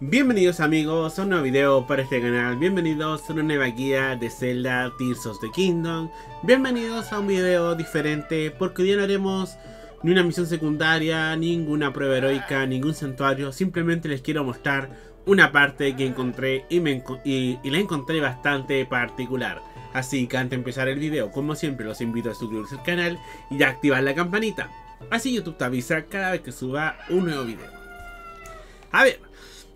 Bienvenidos amigos a un nuevo video para este canal, bienvenidos a una nueva guía de Zelda Tears of the Kingdom. Bienvenidos a un video diferente porque hoy no haremos ni una misión secundaria, ninguna prueba heroica, ningún santuario. Simplemente les quiero mostrar una parte que encontré y, me, y la encontré bastante particular. Así que antes de empezar el video, como siempre los invito a suscribirse al canal y a activar la campanita. Así YouTube te avisa cada vez que suba un nuevo video. A ver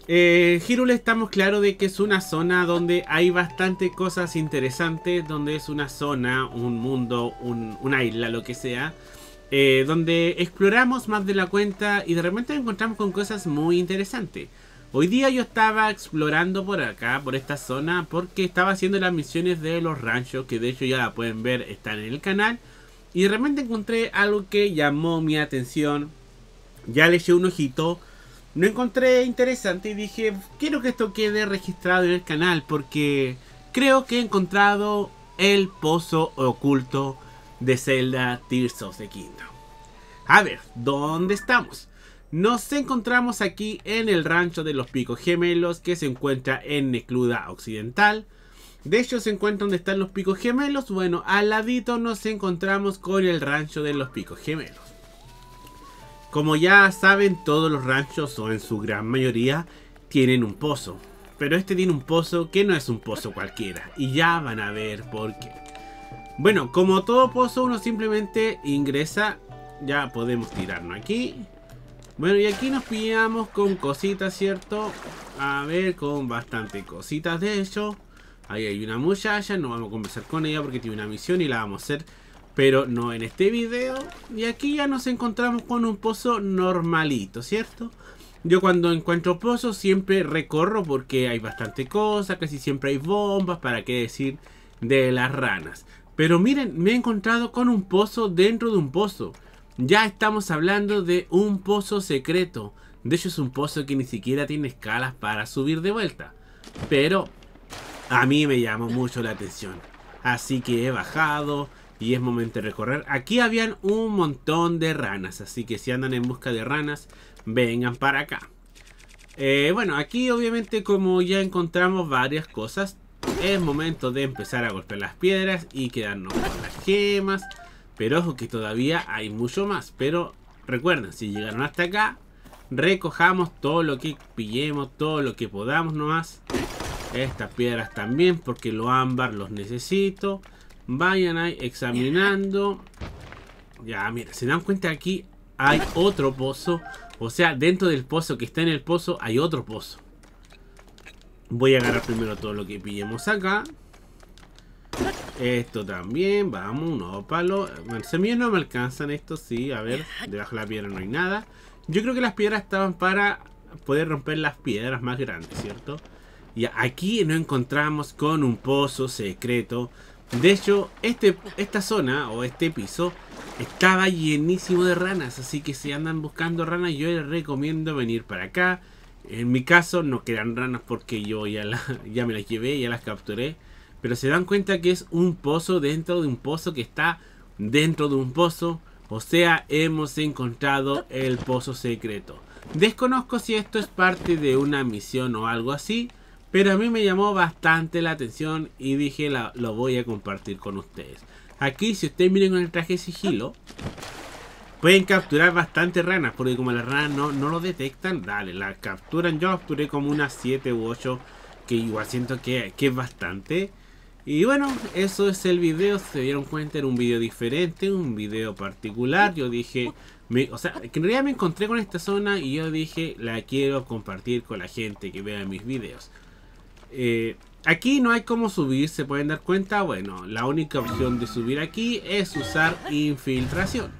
eh, Hirule estamos claros de que es una zona donde hay bastante cosas interesantes, donde es una zona, un mundo, una isla, lo que sea, eh, donde exploramos más de la cuenta y de repente encontramos con cosas muy interesantes. Hoy día yo estaba explorando por acá, por esta zona, porque estaba haciendo las misiones de los ranchos, que de hecho ya la pueden ver, están en el canal. Y de repente encontré algo que llamó mi atención. Ya le eché un ojito no encontré interesante y dije, quiero que esto quede registrado en el canal porque creo que he encontrado el pozo oculto de Zelda Tears of the Kingdom. A ver, ¿dónde estamos? Nos encontramos aquí en el rancho de los picos gemelos que se encuentra en Necluda Occidental. De hecho se encuentra donde están los picos gemelos. Bueno, al ladito nos encontramos con el rancho de los picos gemelos. Como ya saben, todos los ranchos, o en su gran mayoría, tienen un pozo. Pero este tiene un pozo que no es un pozo cualquiera. Y ya van a ver por qué. Bueno, como todo pozo, uno simplemente ingresa. Ya podemos tirarnos aquí. Bueno, y aquí nos pillamos con cositas, ¿cierto? A ver, con bastante cositas de hecho. Ahí hay una muchacha, no vamos a conversar con ella porque tiene una misión y la vamos a hacer pero no en este video. Y aquí ya nos encontramos con un pozo normalito, ¿cierto? Yo cuando encuentro pozos siempre recorro porque hay bastante cosa, casi siempre hay bombas, para qué decir de las ranas. Pero miren, me he encontrado con un pozo dentro de un pozo. Ya estamos hablando de un pozo secreto. De hecho es un pozo que ni siquiera tiene escalas para subir de vuelta. Pero a mí me llamó mucho la atención. Así que he bajado, y es momento de recorrer. Aquí habían un montón de ranas, así que si andan en busca de ranas, vengan para acá. Eh, bueno, aquí obviamente como ya encontramos varias cosas, es momento de empezar a golpear las piedras y quedarnos con las gemas. Pero ojo que todavía hay mucho más. Pero recuerden, si llegaron hasta acá, recojamos todo lo que pillemos, todo lo que podamos nomás. Estas piedras también, porque lo ámbar los necesito. Vayan ahí examinando. Ya, mira, se dan cuenta aquí hay otro pozo. O sea, dentro del pozo que está en el pozo hay otro pozo. Voy a agarrar primero todo lo que pillemos acá. Esto también, vamos, un ópalo. Semillas no me alcanzan esto, sí. A ver, debajo de la piedra no hay nada. Yo creo que las piedras estaban para poder romper las piedras más grandes, ¿cierto? Y aquí nos encontramos con un pozo secreto de hecho, este, esta zona o este piso estaba llenísimo de ranas, así que si andan buscando ranas yo les recomiendo venir para acá. En mi caso no quedan ranas porque yo ya, ya me las llevé, ya las capturé. Pero se dan cuenta que es un pozo dentro de un pozo que está dentro de un pozo. O sea, hemos encontrado el pozo secreto. Desconozco si esto es parte de una misión o algo así. Pero a mí me llamó bastante la atención y dije lo voy a compartir con ustedes. Aquí si ustedes miren con el traje sigilo, pueden capturar bastante ranas. Porque como las ranas no, no lo detectan, dale, las capturan. Yo capturé como unas 7 u 8 que igual siento que, que es bastante. Y bueno, eso es el video. Se dieron cuenta, era un video diferente, un video particular. Yo dije, me, o sea, que en realidad me encontré con esta zona y yo dije, la quiero compartir con la gente que vea mis videos. Eh, aquí no hay como subir, se pueden dar cuenta. Bueno, la única opción de subir aquí es usar infiltración.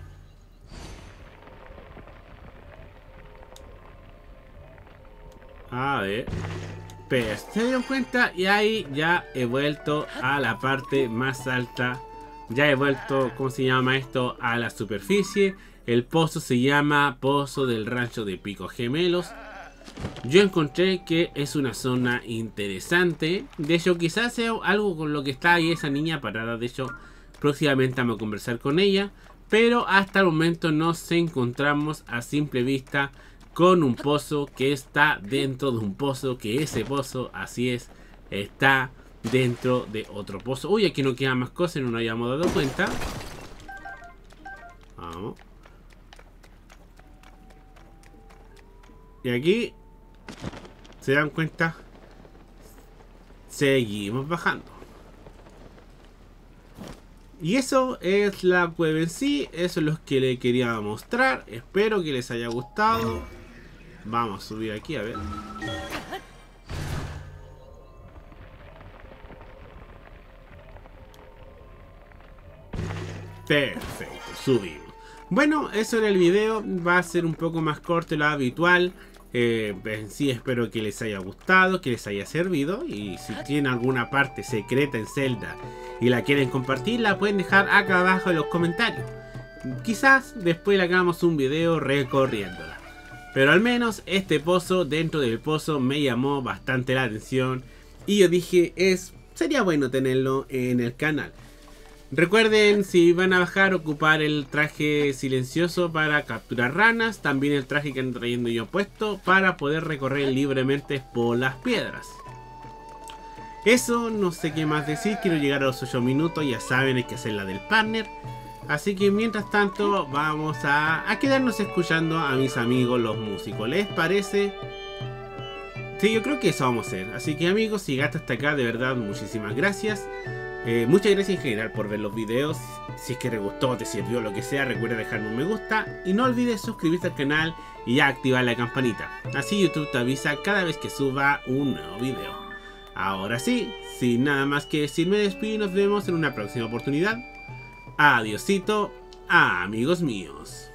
A ver. Pero se dieron cuenta y ahí ya he vuelto a la parte más alta. Ya he vuelto, ¿cómo se llama esto? A la superficie. El pozo se llama Pozo del Rancho de Pico Gemelos. Yo encontré que es una zona interesante. De hecho, quizás sea algo con lo que está ahí esa niña parada. De hecho, próximamente vamos a conversar con ella. Pero hasta el momento no se encontramos a simple vista con un pozo que está dentro de un pozo, que ese pozo, así es, está dentro de otro pozo. Uy, aquí no quedan más cosas, no nos habíamos dado cuenta. Vamos. Y aquí, ¿se dan cuenta? Seguimos bajando. Y eso es la web en sí, eso es lo que le quería mostrar. Espero que les haya gustado. Vamos a subir aquí a ver. Perfecto, subimos. Bueno, eso era el video. Va a ser un poco más corto de lo habitual. Eh, en sí espero que les haya gustado, que les haya servido. Y si tienen alguna parte secreta en Zelda y la quieren compartir, la pueden dejar acá abajo en los comentarios. Quizás después le hagamos un video recorriéndola. Pero al menos este pozo, dentro del pozo, me llamó bastante la atención. Y yo dije, es, sería bueno tenerlo en el canal. Recuerden, si van a bajar, ocupar el traje silencioso para capturar ranas. También el traje que ando trayendo yo puesto para poder recorrer libremente por las piedras. Eso, no sé qué más decir. Quiero llegar a los 8 minutos. Ya saben, hay que hacer la del partner. Así que mientras tanto, vamos a, quedarnos escuchando a mis amigos los músicos. ¿Les parece? Sí, yo creo que eso vamos a hacer. Así que amigos, si llegaste hasta acá, de verdad, muchísimas gracias. Eh, muchas gracias en general por ver los videos. Si es que te gustó, te sirvió, lo que sea, recuerda dejarme un me gusta. Y no olvides suscribirte al canal y activar la campanita. Así YouTube te avisa cada vez que suba un nuevo video. Ahora sí, sin nada más que decir, me despido y nos vemos en una próxima oportunidad. Adiosito, amigos míos.